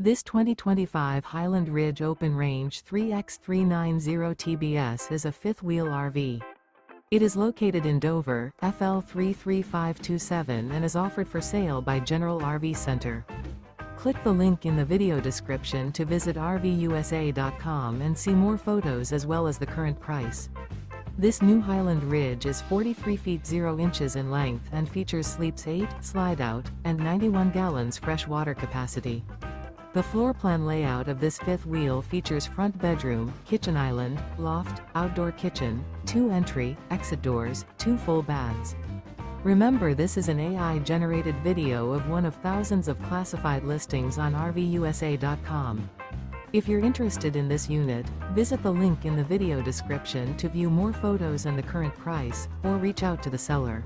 This 2025 Highland Ridge Open Range 3X390 TBS is a fifth-wheel RV. It is located in Dover, FL 33527 and is offered for sale by General RV Center. Click the link in the video description to visit RVUSA.com and see more photos as well as the current price. This new Highland Ridge is 43 feet 0 inches in length and features sleeps 8, slide out, and 91 gallons fresh water capacity. The floor plan layout of this fifth wheel features front bedroom, kitchen island, loft, outdoor kitchen, two entry, exit doors, two full baths. Remember this is an AI-generated video of one of thousands of classified listings on RVUSA.com. If you're interested in this unit, visit the link in the video description to view more photos and the current price, or reach out to the seller.